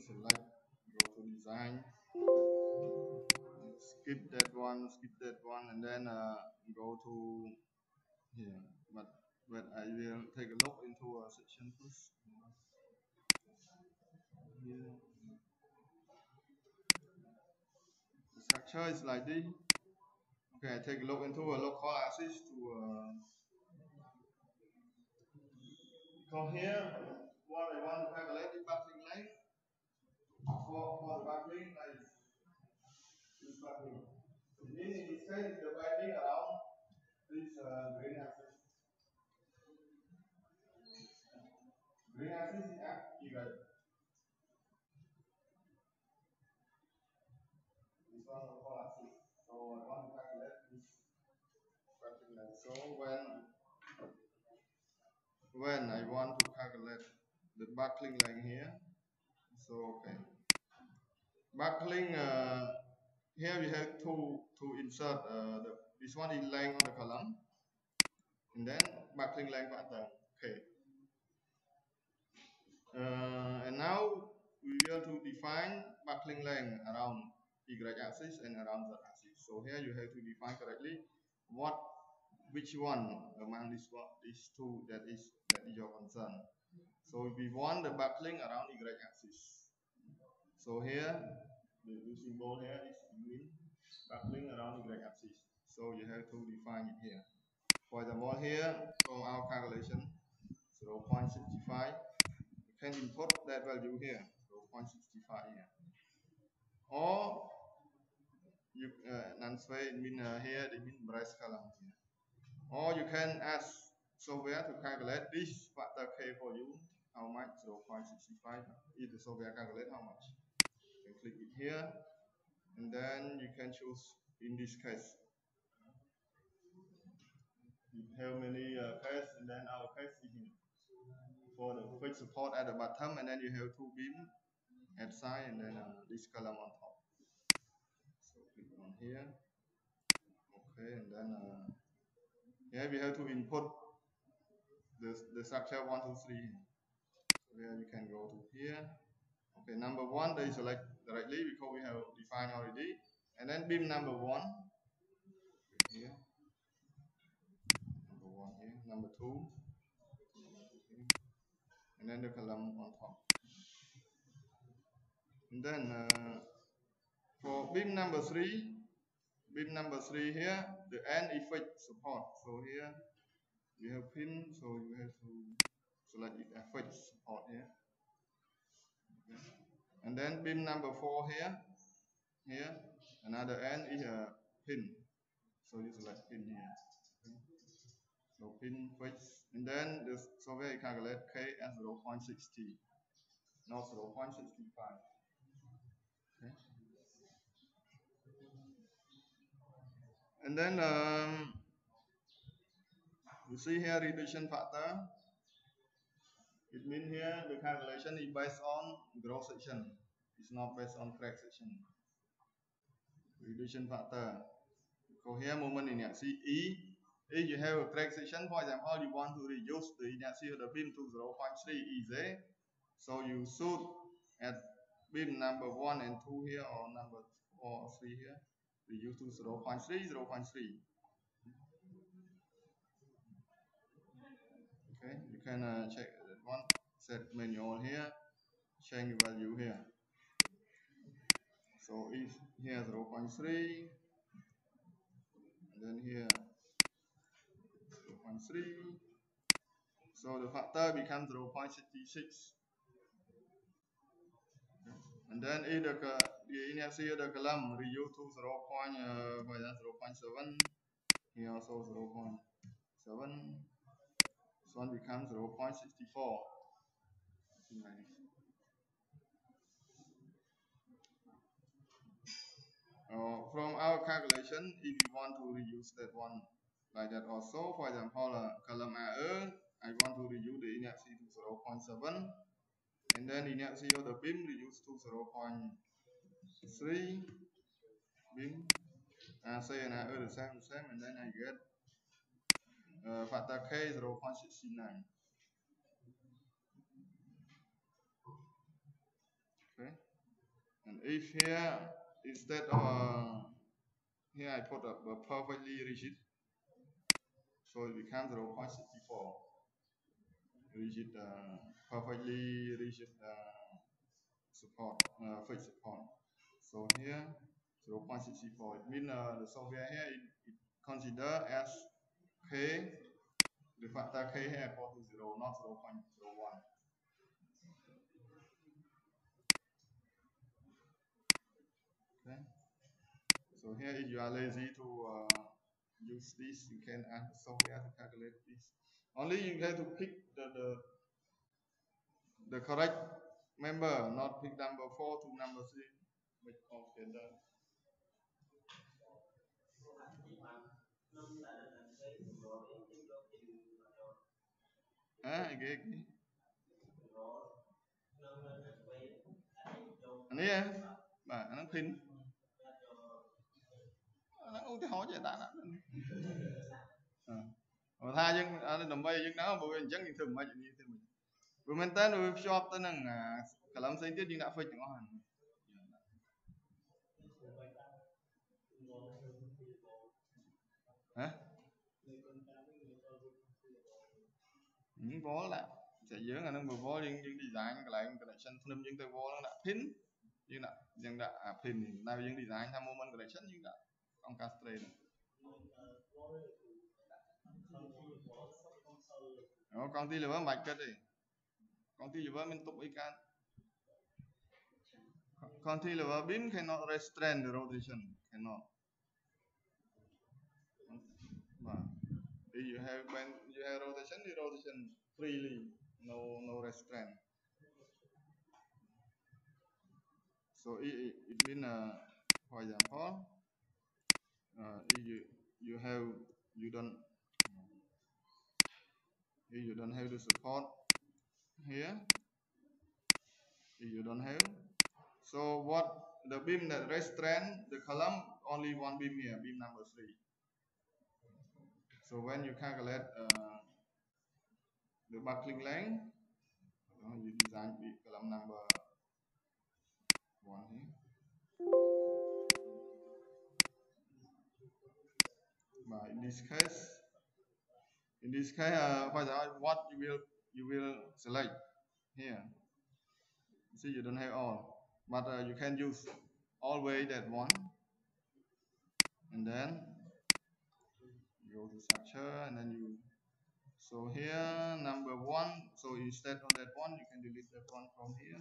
select go to design. Skip that one skip that one and then uh, go to here. But but I will take a look into a section first. Here. The structure is like this. Okay I take a look into a local axis to uh, here. What I want to calculate the buckling length for, for the backing is this backing. It means in this case the binding around this uh, green axis. Green axis is at Y. This one local axis. So I want to calculate this buckling length. So when when I want to calculate the buckling line here so okay buckling uh, here we have to to insert uh, the, this one in line on the column. And then buckling line pattern okay. Uh, and now we will to define buckling length around y axis and around z axis. So here you have to define correctly what which one among these these two that is that is your concern. So we want the buckling around Y axis. So here, the, the symbol here is buckling around Y axis. So you have to define it here. For the example, here from our calculation, 0.65, you can input that value here, 0.65 here. Or you uh, non-sway mean uh, here, they mean brace column here. Or you can ask software to calculate this factor k for you how much 0.65 if the software calculate how much click it here and then you can choose in this case. Have many uh, and then our case here for the fixed support at the bottom and then you have two beam at side and then uh, this column on top. So click on here. Okay and then uh, here we have to input the, the structure one two three. Where you can go to here okay number one they select directly because we have defined already. And then beam number one. Here. Number one here. Number two. And then the column on top. And then uh, for beam number three beam number three here the end effect support. So here you have pin so you have to select the effect support here. And then pin number four here here another end is a pin so you select pin here okay. so pin fix and then the software calculate k as 0 0.60 not 0 0.65 okay. and then um, you see here reduction factor. It means here the calculation is based on gross section. It's not based on crack section. Reduction factor. So here moment inertia E. If you have a crack section, for example, you want to reduce the inertia of the beam to 0.3 EZ. So you should at beam number 1 and 2 here or number 4 or 3 here. Reduce to 0.3, 0.3. okay you can uh, check one set manual here change value here. So if here 0 0.3 and then here 0 0.3 so the factor becomes 0 0.66 and then if the, the of the column reduced to 0. Uh, 0.7 here also 0 0.7 this one becomes 0 0.64. Uh, from our calculation, if you want to reduce that one like that also, for example, uh, column AE, I want to reduce the inertia to 0 0.7, and then inertia of the beam reduced to 0 0.3 beam, and say and AE the same, the same, and then I get uh, factor K 0.69. Okay. And if here instead of uh, here I put a, a perfectly rigid, so it becomes 0.64 rigid, uh, perfectly rigid uh, support, uh, fixed support. So here 0.64. It means uh, the software here it, it consider as k, the factor k here equal to 0, not 0.01. Okay. So here if you are lazy to uh, use this, you can ask the software to calculate this. Only you have to pick the, the, the correct member, not pick number 4 to number 3. Make altogether. À, cái, cái. អានេះបាទអាហ្នឹង pin អាហ្នឹងឧទាហរណ៍ចេះដាក់ដាក់អឺថាយើងដើម្បីយើងដើរបើវាអញ្ចឹងយើងធ្វើមិនខ្មិចនេះធ្វើមិនព្រោះមែនតើវាភ្ជាប់ទៅនឹងកលឹមផ្សេងទៀតយើងដាក់ fix ទាំងអស់ហ្នឹងហ៎ những vô là sẽ dưỡng là nó vừa vô nhưng những design, cái lại collection phun những tới vô nó đã pin. Như là nhưng đã à, pin thì nay những design, tham moment collection nhưng đã ông cast trade nó con ti lửa mạch cái gì con ti lửa mình tục ý can. Con ti lửa beam cannot restrain the rotation cannot you have when you have rotation the rotation freely. No no restraint. So it, it, it mean uh, for example uh, if you you have you don't if you don't have the support here if you don't have so what the beam that restrain the column only one beam here beam number three so when you calculate uh, the buckling length uh, you design the column number one here. But in this case in this case uh, what you will you will select here see you don't have all but uh, you can use always that one and then go to structure and then you so here number one so instead of that one you can delete that one from here.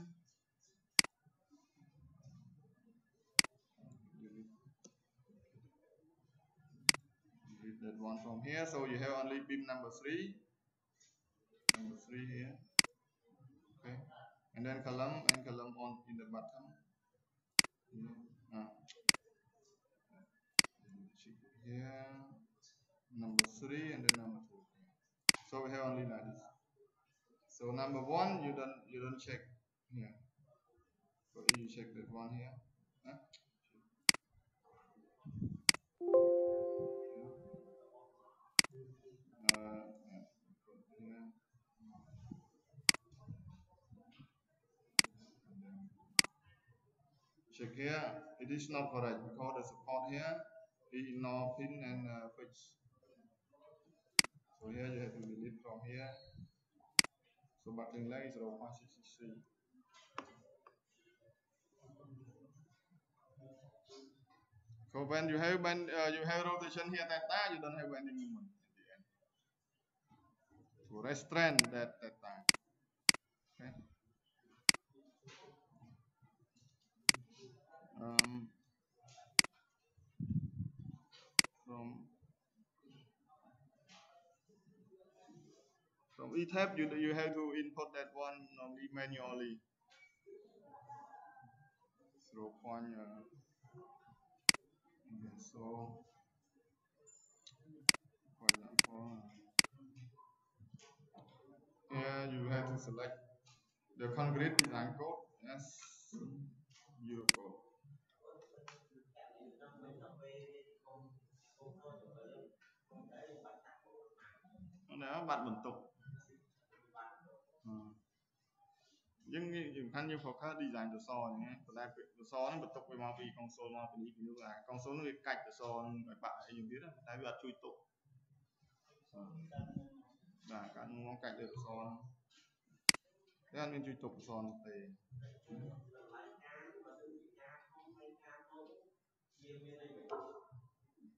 Delete, delete that one from here so you have only beam number three. Number three here okay. And then column and column on in the bottom. Ah. here number three and then number two. So we have only like so number one you don't you don't check here. So you check that one here. Huh? uh, check here. It is not correct because the support here. Is no pin and uh, so here you have to delete from here so buckling length is 0.63 so when you have when uh, you have rotation here theta you don't have any movement at the end. To restrain that theta okay. Um, ETAP, you, you have to import that one normally manually. Through point, uh, okay, so for example, yeah, you have to select the concrete design code. Yes, beautiful. Nếu bạn bẩn tục យើងយើងសំខាន់យើង focus design សរសអញ្ចឹងប៉ុន្តែសរសហ្នឹងបន្ទុកវាមកពី console មកពីនេះពីនោះអា console ហ្នឹងវាកាច់សរសហ្នឹងឲ្យបាក់អីយ៉ាងទៀតតែវាអត់ជួយទុកបាទកាត់ងងកាច់លើសរសហ្នឹងតែអត់មានជួយទុកសរសនោះទេ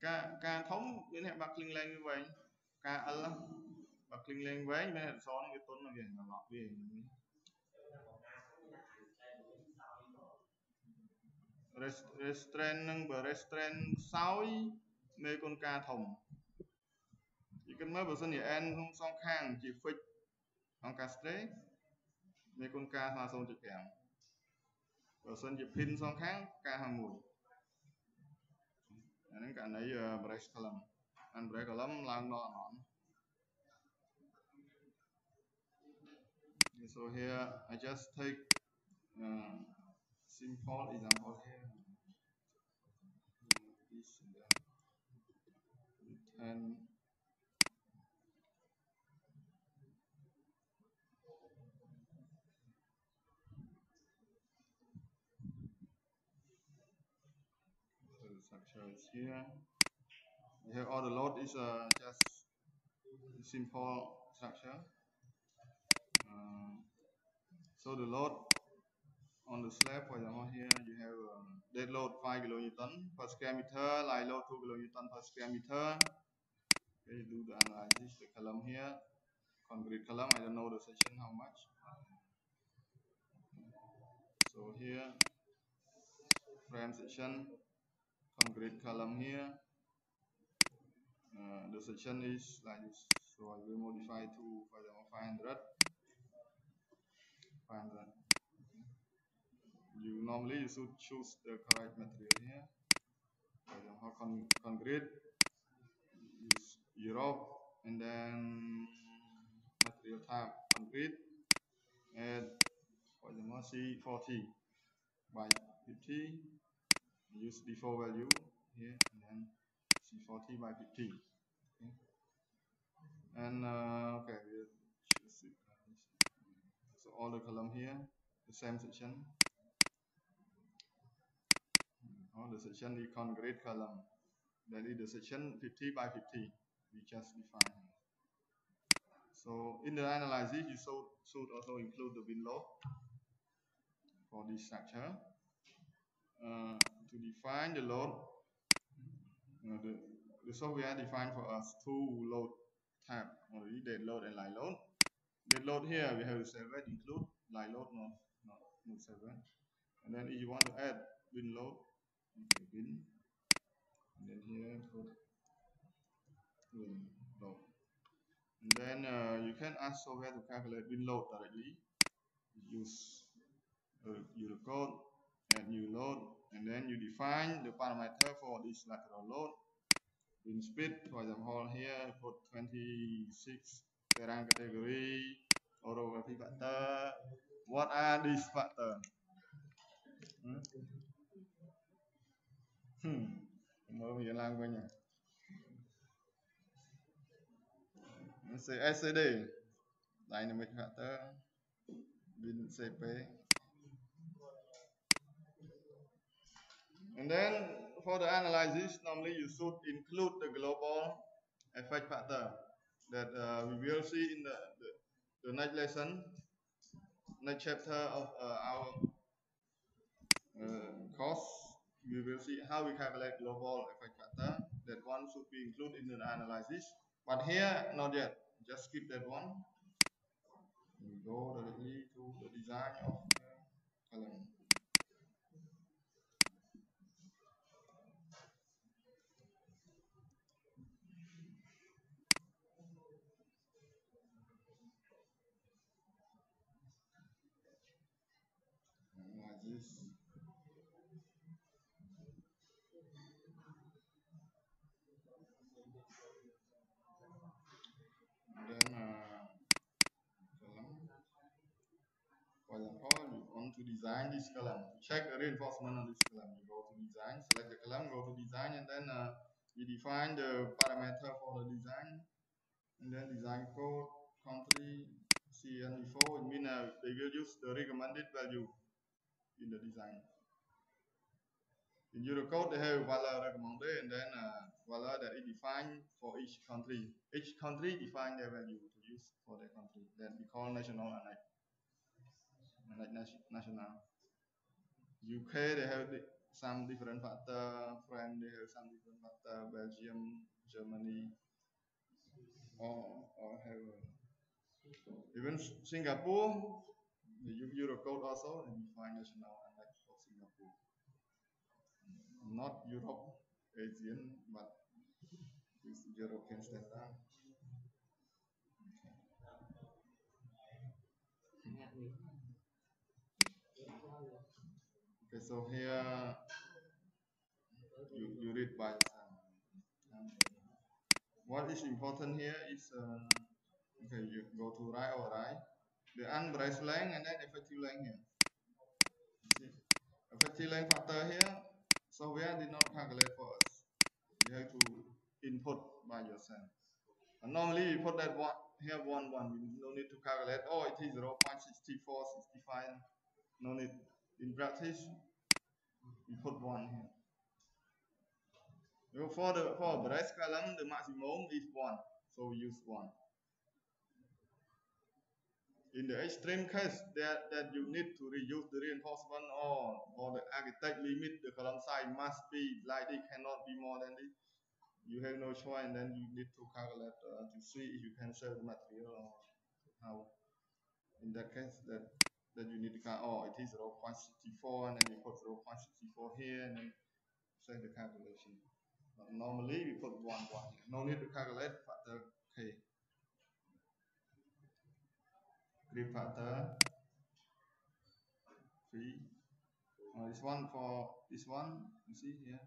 ការការធំមានអ្នកបាក់ cling length វាវែងការ L បើ cling length វែងមានអក្សរហ្នឹងវាទន់វាងឡក់វា restraint នឹងបើ restraint ខ្សោយមេគុណការធំពីគិតមើលបើសិនជា n ក្នុងសងខាងជា fix អង្គការ straight មេគុណការស្មើ0.5បើសិនជា pin សងខាងការ51អាហ្នឹងករណី brace column អាន brace column ឡើងដល់អន so here I just take uh, simple example here. The structure is here. Here all the load is uh, just simple structure uh, so the load on the slab, for example, here you have um, dead load 5 kilonewton per square meter, live load 2 kilonewton per square meter. Okay, you do the analysis, the column here, concrete column, I don't know the section how much. So here, frame section, concrete column here. Uh, the section is like this, so I will modify to, for example, 500. 500 you normally you should choose the correct material here. For example con concrete use Europe and then material type concrete and for example C40 by 50 use default value here and then C40 by 50 okay? And uh, okay we'll choose it. So all the column here the same section or the section the concrete column. That is the section 50 by 50 we just define. So in the analysis you should, should also include the wind load for this structure. Uh, to define the load uh, the, the software defined for us two load type. Already dead load and live load. Dead load here we have to include live load not not, not and then if you want to add wind load begin and then here put wind load. And then uh, you can ask software to calculate wind load directly. Use uh, the code and new load and then you define the parameter for this lateral load. Wind speed for example here put 26 terrain category orography factor. What are these factors hmm? Nam quên nhỉ? CSCD Dynamic Factor Win CP And then for the analysis, normally you should include the global effect factor that uh, we will see in the, the, the, next lesson, next chapter of uh, our uh, course we will see how we calculate global effect factor. That one should be included in the analysis. But here, not yet. Just skip that one. We go directly to the design of the column. to design this column. Check the reinforcement on this column. You go to design, select the column, go to design, and then uh, you define the parameter for the design, and then design code, country, CN4, it means uh, they will use the recommended value in the design. In Eurocode, they have value recommended and then uh, value that is defined for each country. Each country define their value to use for their country. That we call national and like national. UK they have some different factor. France they have some different factor. Belgium, Germany, or have even Singapore. The Eurocode also and define national not Europe Asian, but this European standard. Okay, so here you, you read by um, what is important here is uh, okay you go to right or right the unbraced length and then effective length here see effective length factor here software did not calculate for us. You have to input by yourself. And normally you put that one here one one. You no need to calculate. Oh, it is 0 0.64, 65. No need. In practice, you put one here. For the for brace column, the maximum is one, so we use one. In the extreme case that, that you need to reuse the reinforcement or, or the architect limit the column size must be like it cannot be more than this. You have no choice and then you need to calculate uh, to see if you can save the material or how. In that case that that you need to count oh it is 0 0.64 and then you put 0 0.64 here and then save the calculation. But normally we put 1 1 no need to calculate factor k. Creep factor three. Uh, this one for this one you see here.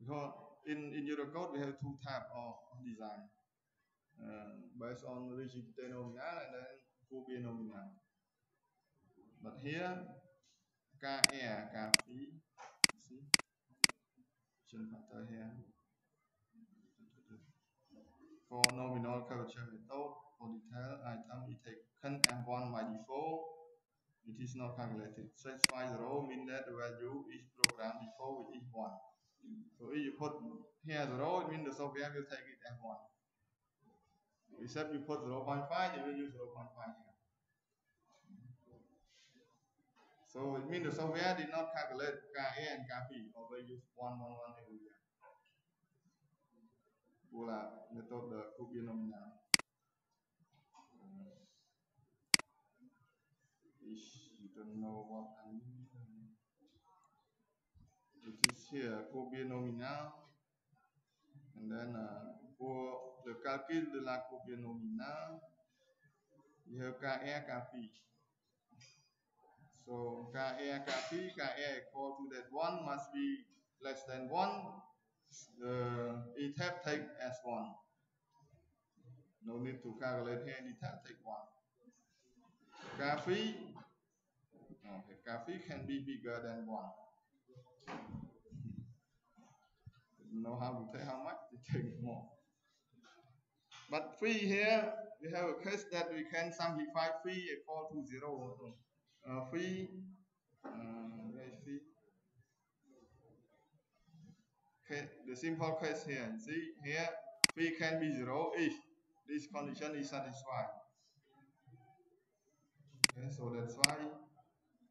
Because in in Eurocode we have two type of design. Uh, based on rigidity nominal and then Fourier nominal but here KR KP see action factor here for nominal curvature method for detail item it take can M1 by default, it is not calculated. Specify 0 means that the value is programmed before with each 1. So if you put here 0, it means the software will take it as 1. Except you put 0 0.5, it will use 0 0.5 So it means the software did not calculate KA and KP, they use 1, 1, 1 everywhere. Voilà, méthode de copier nominal. you don't know what I mean. It is here courbe nominal and then uh, pour le calcul de la courbe nominale you have KR KP so KR KP KR equal to that one must be less than one the ETABS take as one no need to calculate here ETABS take one KP Okay, coffee can be bigger than one. You know how to take how much? To take more. But phi here, we have a case that we can simplify phi equal to zero also. Uh, phi, uh, where is phi? Okay, the simple case here. See here, phi can be zero if this condition is satisfied. Okay, so that's why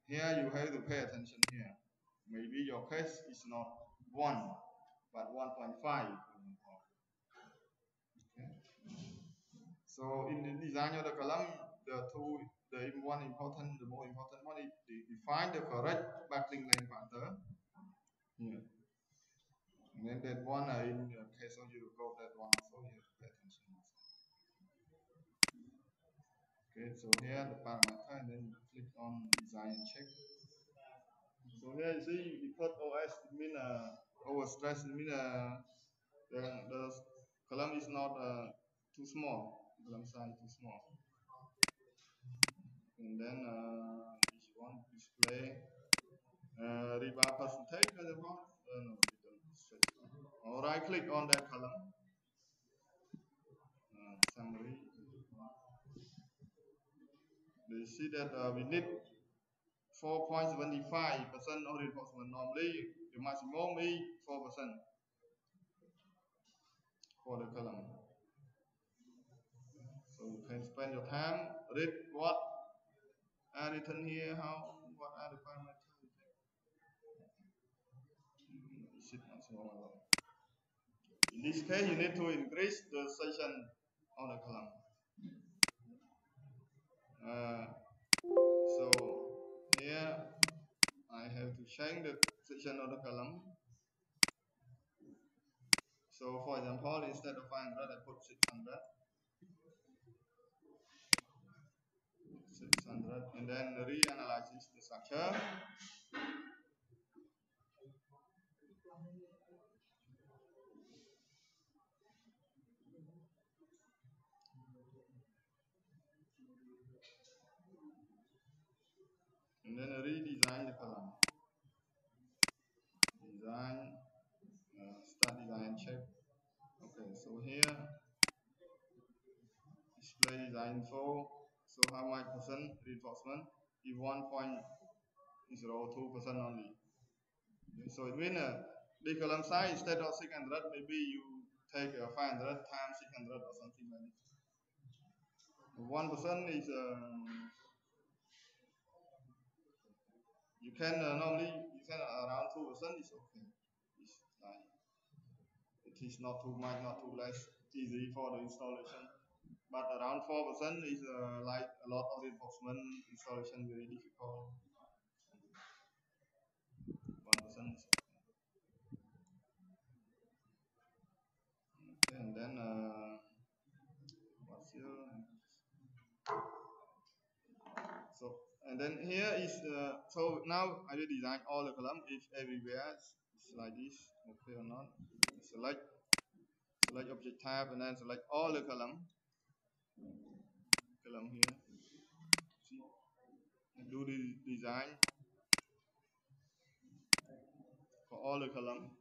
here you have to pay attention here. Maybe your case is not 1, but 1.5. Okay. So in the design of the column, the two, the one important, the more important one is to define the correct buckling length factor. Here. And then that one uh, in the case of you go that one also you have to pay attention. Okay, so here the parameter and then click on design and check. So here you see you put OS it mean uh, overstress it mean uh, the, the column is not uh, too small, column size too small. And then uh, if you want to display uh, rebar percentage, uh, no, or right click on that column. Uh, summary they see that uh, we need 4.75% of reinforcement. Normally, the maximum is 4% for the column. So you can spend your time, read what are written here, how, what are the parameters. In this case, you need to increase the section on the column. Uh, so here I have to change the section of the column. So for example, instead of 500, I put 600. 600 and then reanalyze the structure. and then redesign the column design uh, start design check okay so here display design info so how much percent reinforcement is 1.02 percent only. Okay, so it means uh, the column size instead of 600 maybe you take uh, 500 times 600 or something like this one percent is um, you can uh, normally you can around two percent is okay. It's like it is not too much, not too less easy for the installation. But around four percent is uh, like a lot of reinforcement installation very difficult. One percent is okay. okay. and then uh, what's your so and then here is uh, so now I will design all the column if everywhere is like this okay or not select select object type and then select all the column column here see and do the design. For all the column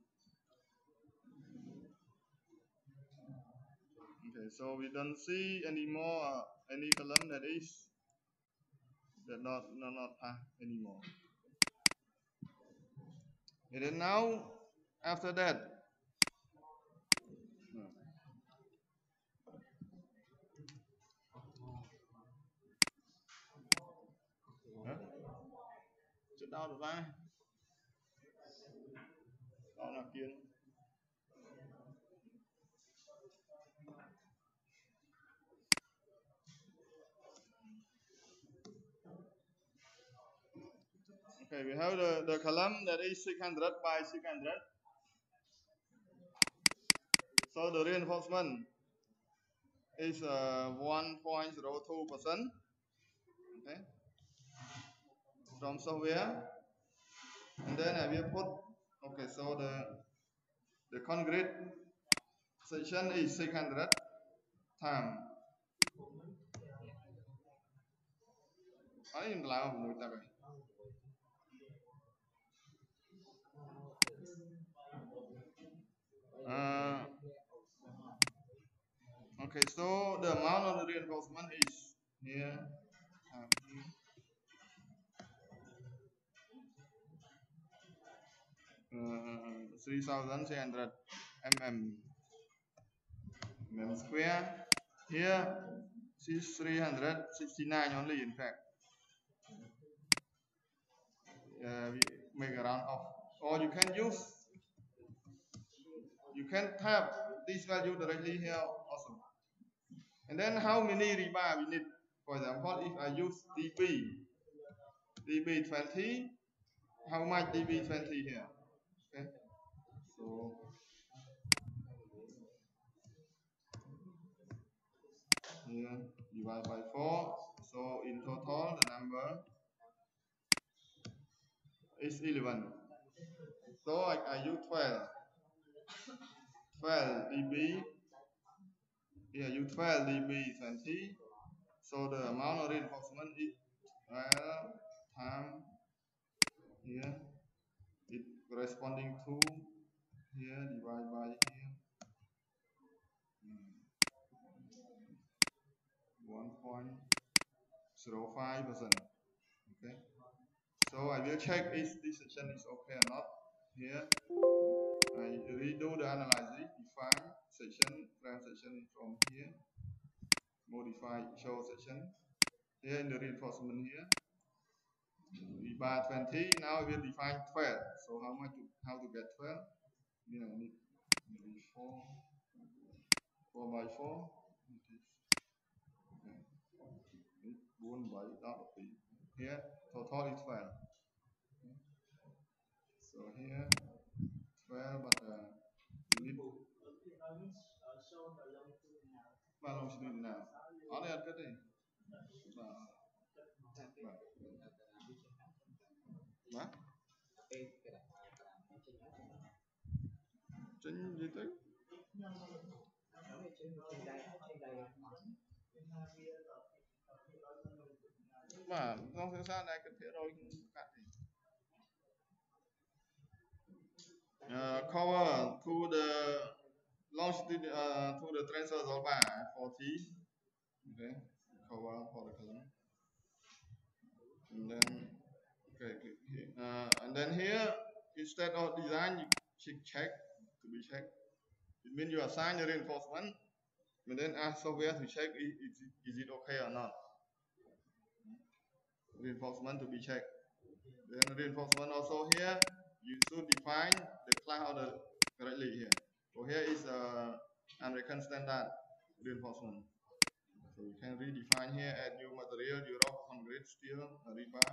okay so we don't see any more uh, any column that is that not not not pass anymore. And then now after that Okay, we have the, the column that is 600 by 600. So the reinforcement is uh, 1.02%. Okay. From somewhere. And then I will put, okay, so the, the concrete section is 600 time. Ấy là một tập này. Uh, okay, so the amount of the reinforcement is here. Uh, 3600 mm mm square here is 369 only in fact uh, we make a round off or you can use you can type this value directly here also. And then how many rebar we need? For example, if I use dB, dB20, how much dB20 here? So here divide by 4. So in total, the number is 11. So I, I use 12. 12 dB. Here you 12 dB 20. So the amount of reinforcement is 12 times here. It corresponding to here divided by here. One point zero five percent okay. So I will check if this section is okay or not. Here I redo the analysis define section transition from here modify show section here in the reinforcement here. We bar 20 now we will define 12 so how much to, how to get 12 you know, need maybe 4, 4 by 4. It is okay. 1 by that would be here. Total is 12. So here 12, but uh, little. Ba long xin hình nào? Ở đây cái gì? Ba. Ba. Ba. Can? Mà này thế rồi. Uh, cover to the longitude uh, to the bar 40. Okay, cover for the column. And then okay, click here. Uh, and then here instead of design, you check check to be checked. It means you assign the reinforcement and then ask software to check is, is, is it okay or not. Reinforcement to be checked. Then reinforcement also here. You should define the class order correctly here. So here is uh, American standard reinforcement. So you can redefine here add new material Europe concrete steel rebar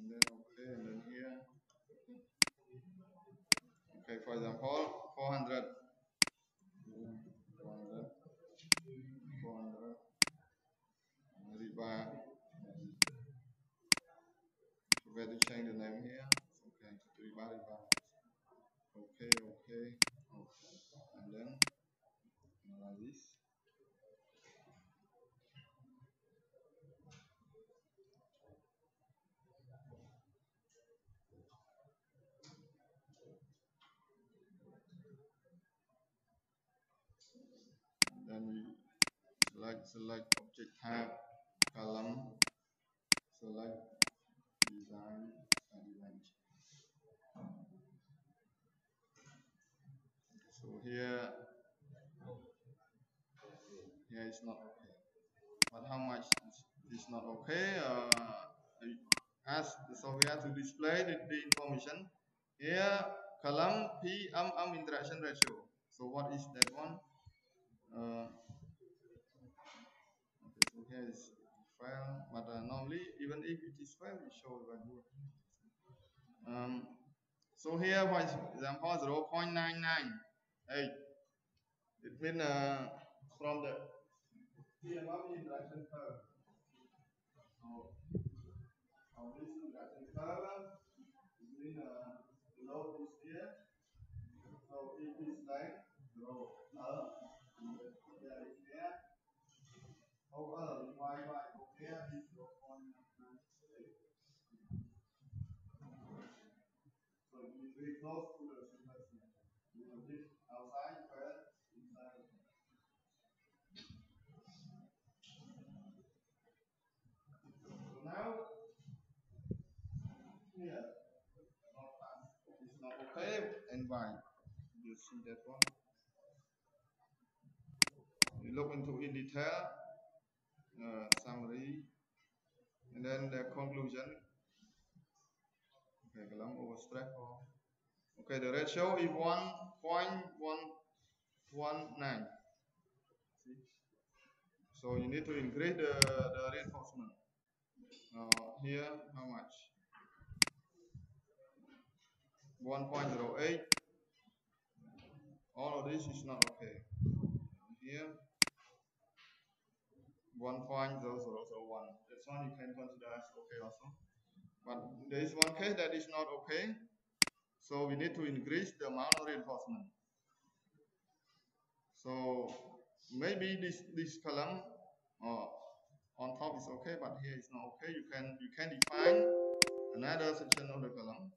and then okay and then here okay for example 400 400 400 rebar forget to change the name here. Okay rebar rebar okay okay okay and then like this then select select object type column select design and event so here here is not okay. But how much is, not okay uh, ask the software to display the, the information. Here column p m m interaction ratio. So what is that one uh, okay, so here is file but uh, normally even if it is file it shows good um, so here for example 0 0.998 it means uh, from the interaction curve so this interaction curve uh, the load is here so it is like 0 up there is there over y by here is 0 0.98 so it is very close to the surface here you can hit outside inside so now here not fast it's not okay and why you see that one? You look into in detail uh, summary and then the conclusion. Okay column overstress or okay the ratio is 1.119 see? So you need to increase the, the reinforcement. Now here how much? 1.08 all of this is not okay. Here 1.0001 that's one you can consider as okay also. But there is one case that is not okay so we need to increase the amount of reinforcement. So maybe this this column uh, on top is okay but here is not okay. You can you can define another section of the column.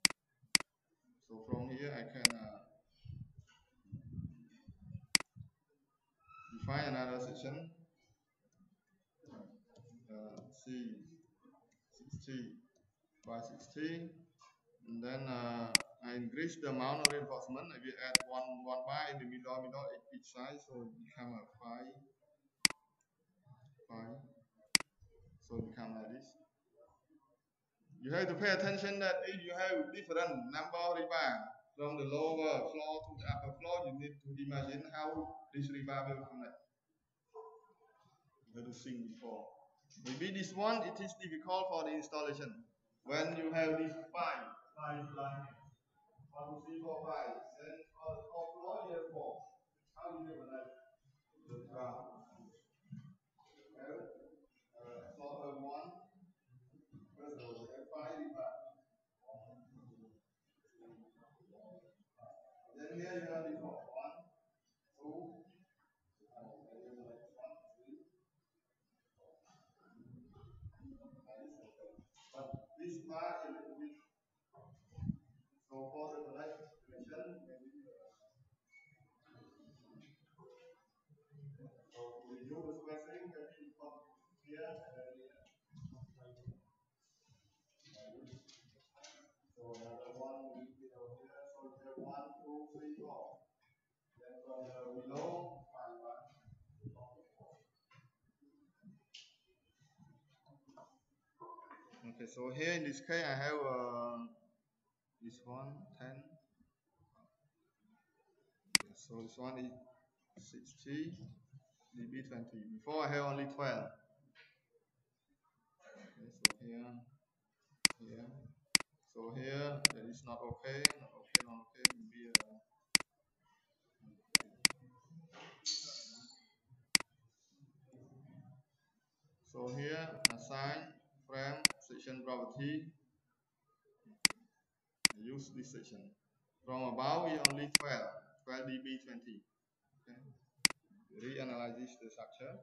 So from here I can uh, define another section. Uh, 60 60 by 60 and then uh, I increase the amount of reinforcement. I will add one one bar in the middle middle each side so it become a 5 5 so it become like this. You have to pay attention that if you have different number of rebar from the lower floor to the upper floor you need to imagine how this rebar will connect you have to think before. Maybe this one it is difficult for the installation. When you have this five five line one two three four five then on the top floor you have four how do you connect the ground well uh, slot of one first of all you have five rebar then here you have the four one two this bar a little bit. For the so spacing, maybe you put here and here. So another one will be over here. So you have one, two, three, four. Then from the below, five one. Okay, so here in this case, I have uh, this one, 10. So this one is 60, dB20. Before I have only 12. Okay, so here, here. So here, that is not okay, not okay, not okay, maybe uh, So here, assign frame section property use this section. From above we only 12 12 db 20 okay? Reanalyze the structure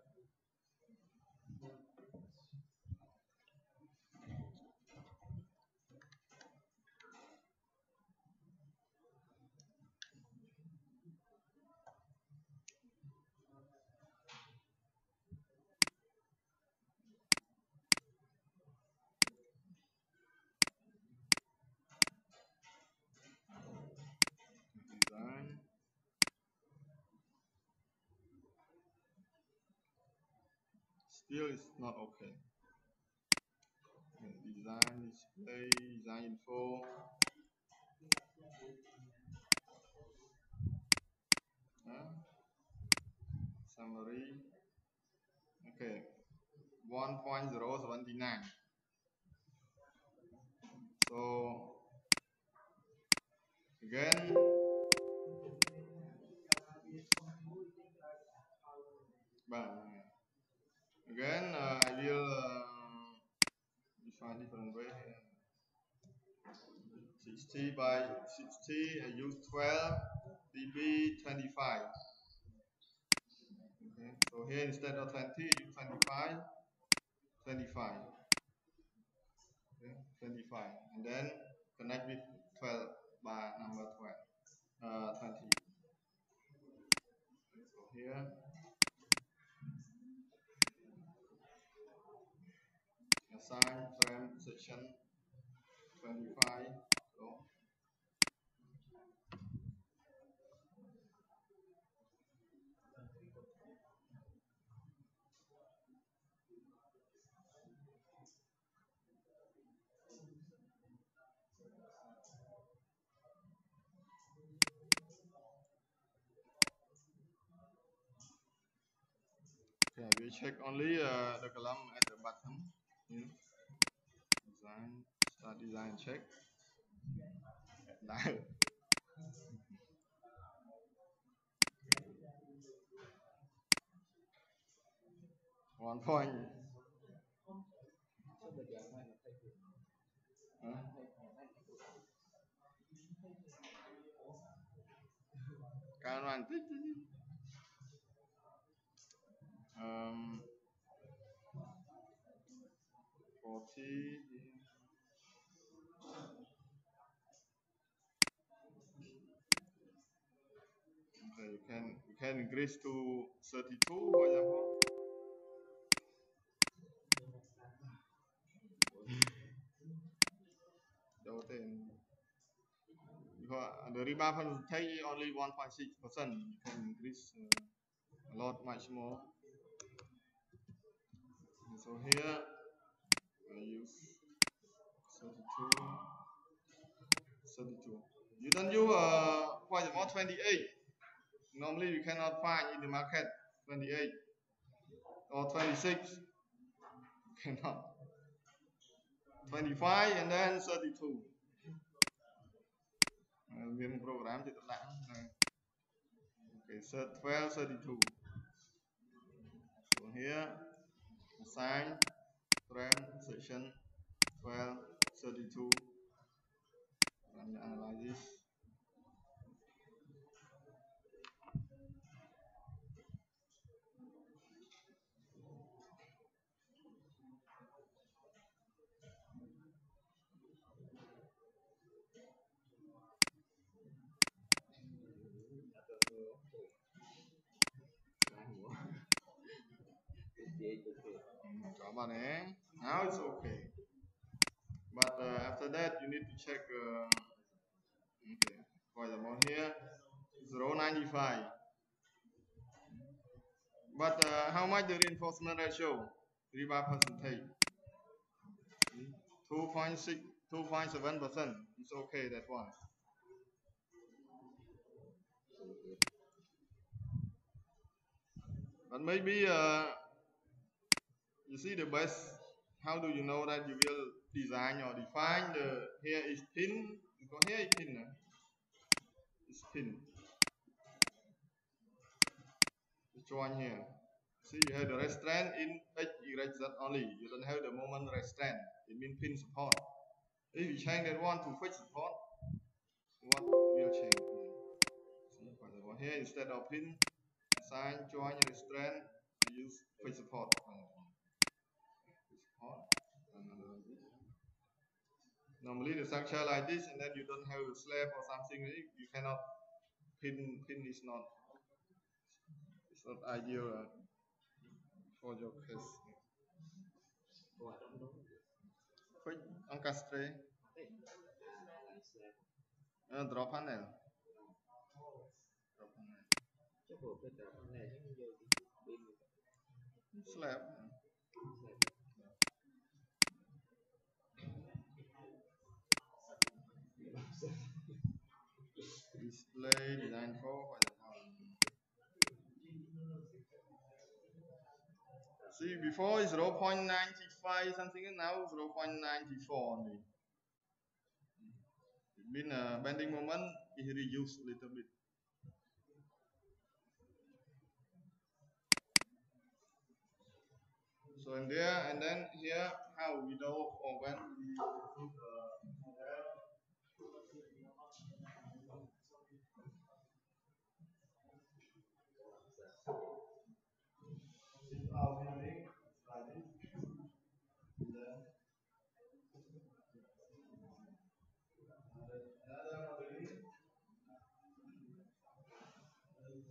design still is not okay. Okay, design display design info. Summary. Okay. 1.079 so again. Bang. Again, uh, I will uh, define different way here. 60 by 60, I use 12 dB 25. Okay, so here instead of 20, use 25, 25. Okay, 25. And then connect with 12 by number 12, uh, 20. So here. Assign frame section 25 so Okay, we check only uh, the column at the bottom. Design, start design check. Now. One point. Huh? Cao. Um, 40 okay you can you can increase to 32 for example uh, The tiên the take only 1.6 percent you can increase uh, a lot much more. And so here I use 32 32 you don't use uh, quite more 28 normally you cannot find in the market 28 or 26 cannot 25 and then 32 មាន program ទៀតដាក់អូខេ set 12 32 so here assign frame section 12 32 run the analysis Now it's okay. But uh, after that, you need to check. Uh, okay, for example, here 0.95. But uh, how much the reinforcement ratio? Rebar percentage. 2.6, 2.7 percent. It's okay that one. But maybe uh, you see the best how do you know that you will design or define the here is pin because here is pin uh, it's pin the one here see you have the restraint in x y z only. You don't have the moment restraint. It means pin support. If you change that one to fixed support what will change? Example here instead of pin assign joint restraint use fixed support Normally the structure like this and then you don't have a slab or something, you cannot pin, pin is not, it's not ideal uh, for your case. Oh, I don't Quick, encastre. Uh, drop panel. Drop panel. Slab. Display design for See, before is 0 0.95 something, now 0 0.94 only. It means uh, bending moment is reduced a little bit. So in there, and then here, how we know or when we put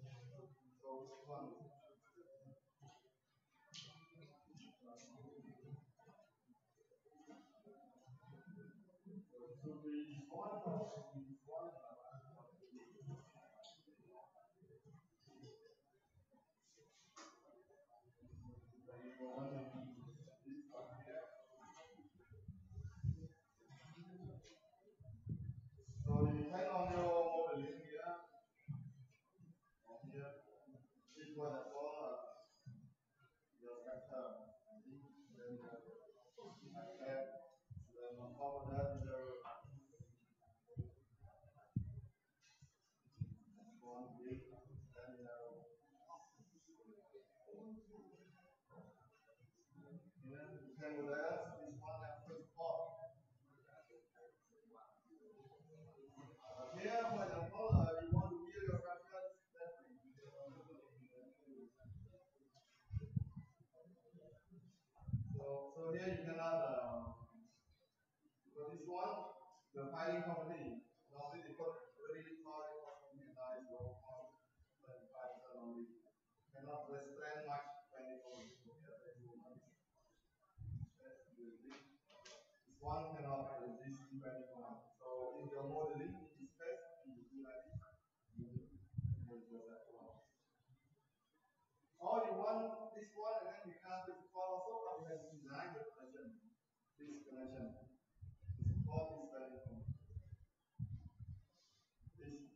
the filing company not really put very high probability dies low cost, but five percent only. Cannot withstand much when This one cannot resist twenty one. So if your modeling in this you do like this. Or you want this one and then you can do also, but you can design the connection, this connection.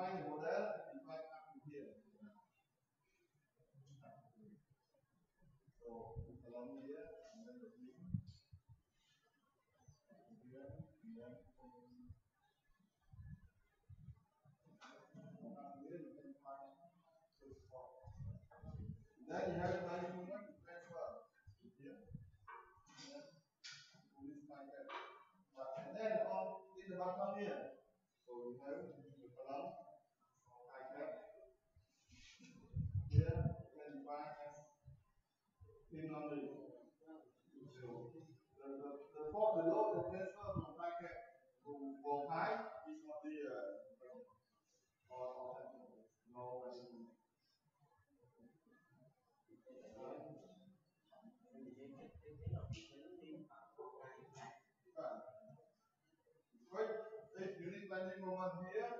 find one. Well, hi, he's not the, uh, uh, no, Right, right, if you need landing moment here,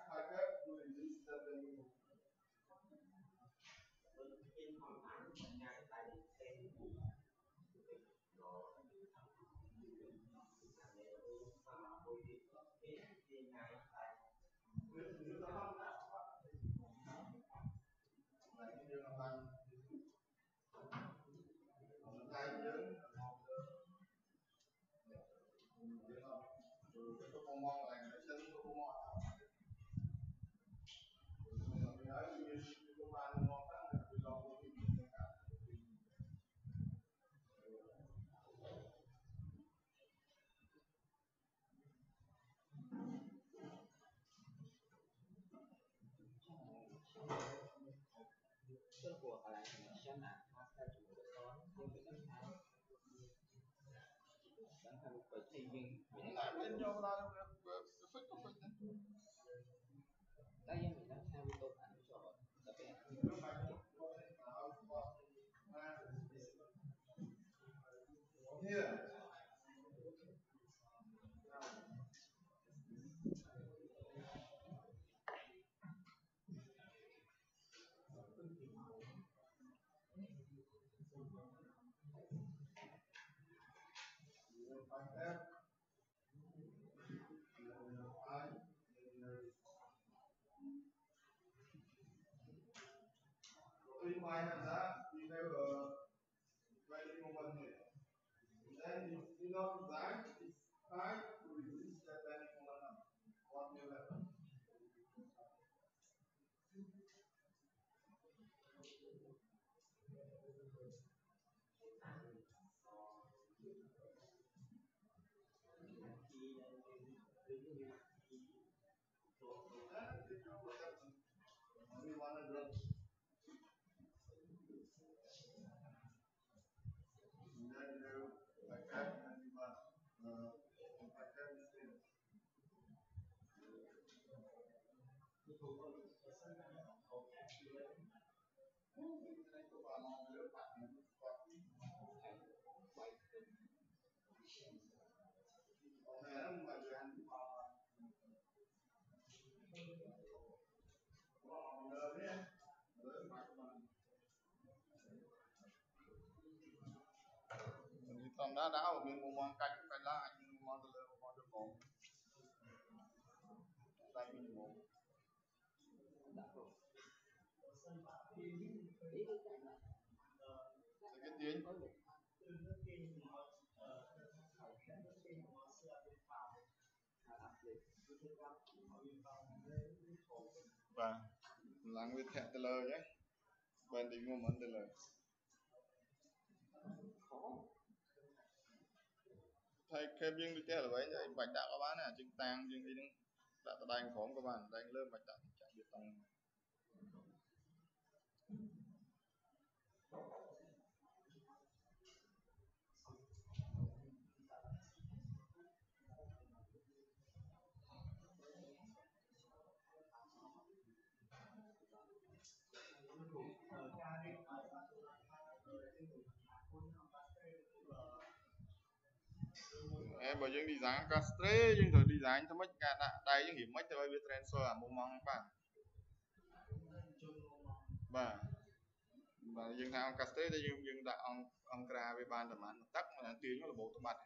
Thì mình. We tầm đã đã ở bên một món cách cũng phải là anh một món từ lời một món được có tại mình một sẽ cái tiếng và là người thẹn từ lời đấy bên đi ngô mẫn từ lời khó. ហើយ cave យើងដូចតែល្បីតែបាច់ដាក់ក៏បានណាជាងតាំងជាងអីហ្នឹងដាក់បដែងក្រោមក៏បានបដែងលើមិនដាក់ចាក់វាតង់ យើង design កា stray យើងត្រូវ design ធ្វើម៉េចការដាក់ដៃយើងរៀបម៉េចទៅឲ្យវា transfer អាមុំម៉ងបាទបាទបាទយើងថាអង្គកា stray តែយើងយើងដាក់អង្គអង្គក្រាវាបានប្រហែលទឹកមិនទាញរបូតបាត់